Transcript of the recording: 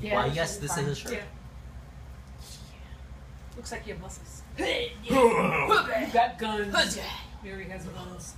Yeah, Why? Yes, this fine. is a shirt. Yeah. Looks like you have muscles. You got guns. Mary has guns.